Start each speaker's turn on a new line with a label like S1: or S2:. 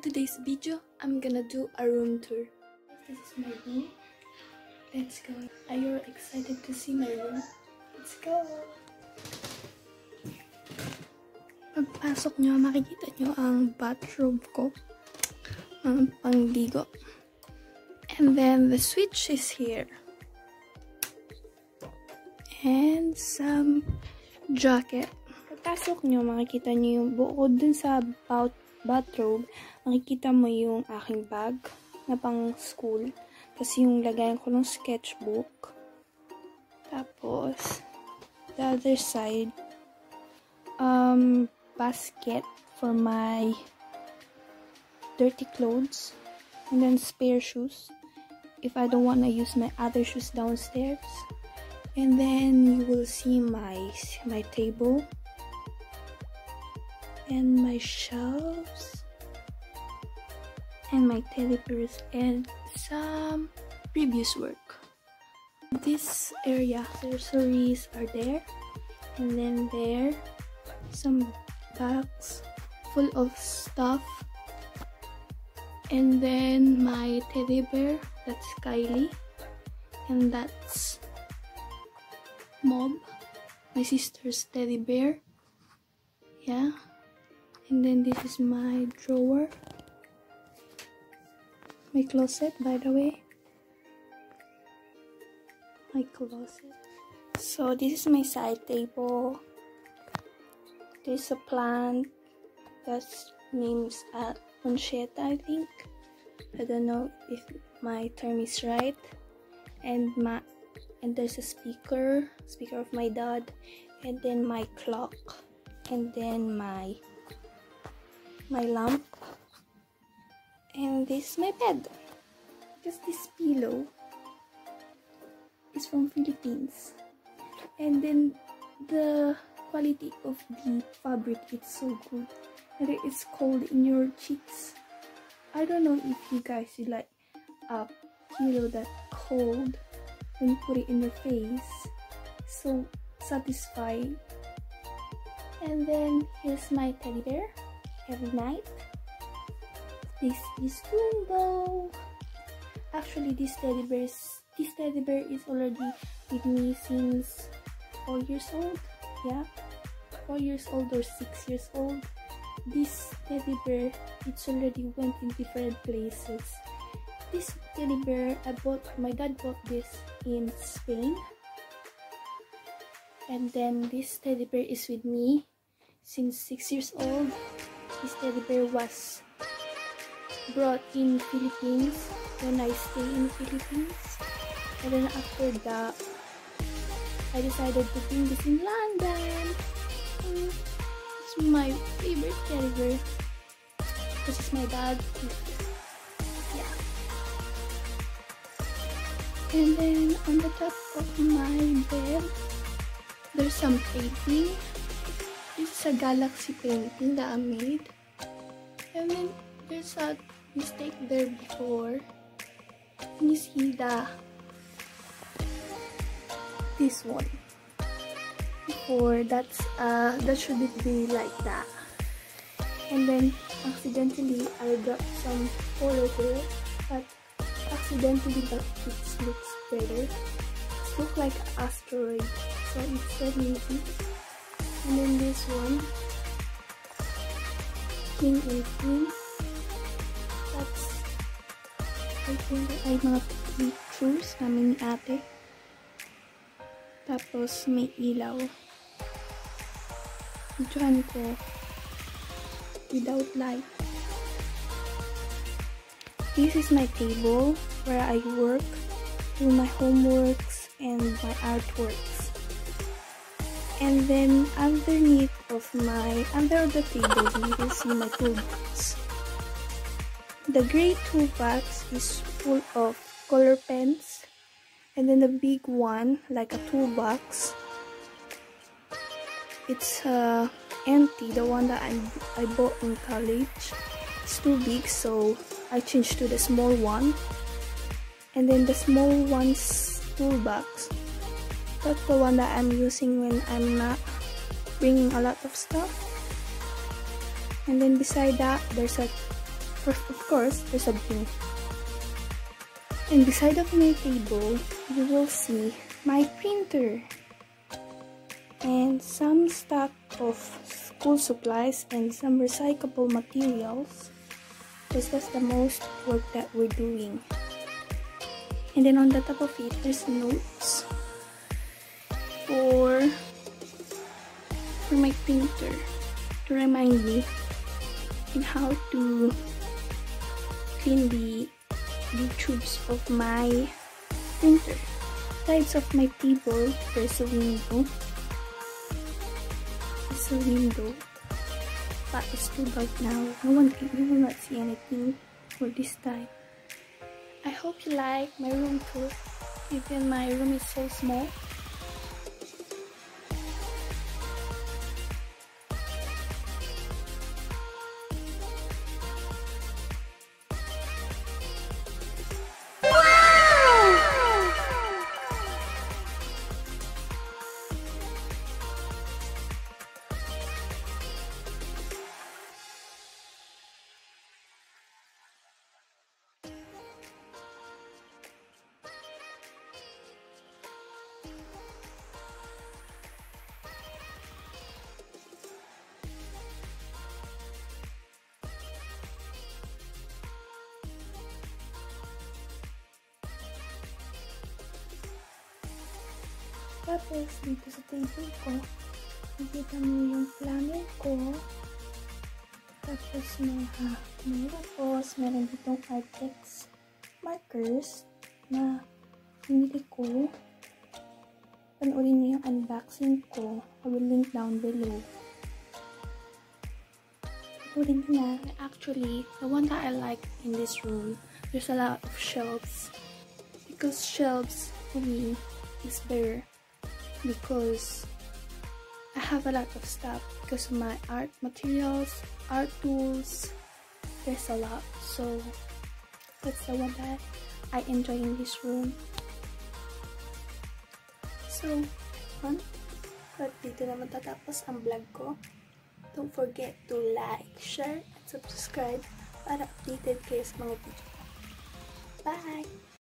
S1: today's video, I'm gonna do a room tour. This is my room. Let's go. Are you excited to see my room? Let's go! Pagpasok nyo, makikita nyo ang bathroom ko. Ang pangligo. And then the switch is here. And some jacket. Pagpasok nyo, makikita nyo yung bukod dun sa bath bathrobe, makikita mo yung aking bag na pang school. Kasi yung lagayan ko ng sketchbook. Tapos, the other side, um, basket for my dirty clothes. And then spare shoes. If I don't want to use my other shoes downstairs. And then you will see my my table and my shelves and my teddy bears and some previous work. This area accessories are there and then there some bags full of stuff. And then my teddy bear that's Kylie and that's Mob my sister's teddy bear. Yeah and then this is my drawer. My closet by the way. My closet. So this is my side table. There's a plant that's names uh, Conchetta I think. I don't know if my term is right. And my and there's a speaker speaker of my dad. And then my clock. And then my my lamp and this is my bed. Because this pillow is from Philippines. And then the quality of the fabric it's so good. And it's cold in your cheeks. I don't know if you guys like a pillow that cold when you put it in your face so satisfying. And then here's my teddy bear every night. This is Dumbo. Actually, this teddy bear is, this teddy bear is already with me since four years old. Yeah, four years old or six years old. This teddy bear it's already went in different places. This teddy bear I bought. My dad bought this in Spain. And then this teddy bear is with me since six years old teddy bear was brought in Philippines when I stay in Philippines. And then after that, I decided to bring this in London. Mm, it's my favorite teddy bear. This is my dad. Yeah. And then on the top of my bed, there's some painting it's a galaxy painting that I made. And then there's a mistake there before. Can you see the this one? Before that's uh that shouldn't be like that. And then accidentally I got some photo here, but accidentally that it looks better. It looks like an asteroid, so it's very easy and then this one king and queen that's I think that I'm mga pictures namin ni ate. Tapos may ilaw. Videohan ko. Without light. This is my table where I work do my homeworks and my artworks. And then underneath of my under the table you will see my toolbox. The gray toolbox is full of color pens and then the big one like a toolbox it's uh, empty. The one that I, I bought in college it's too big so I changed to the small one. And then the small one's toolbox that's the one that I'm using when I'm not bringing a lot of stuff. And then beside that, there's a of course, there's a bin. And beside of my table, you will see my printer and some stock of school supplies and some recyclable materials. This was the most work that we're doing. And then on the top of it, there's notes for, for my printer to remind me in how to clean the, the tubes of my printer. Sides of my table, there's a window. There's a window. But it's too dark now. No one can you will not see anything for this time. I hope you like my room too. Even my room is so small Tapos, dito sa table ko, nakita mo yung planner ko. Tapos, may, ha, may tapos, meron ditong Artex markers na pinili ko. Panoorin niyo yung unboxing ko. I will link down below. Panoorin niyo na. Actually, the one that I like in this room, there's a lot of shelves. Because shelves, for me, is better because I have a lot of stuff because of my art materials, art tools, there's a lot. So that's the one that I enjoy in this room. So, fun. But dito na matatapos ang vlog ko. Don't forget to like, share, and subscribe para updated kayo sa mga video Bye!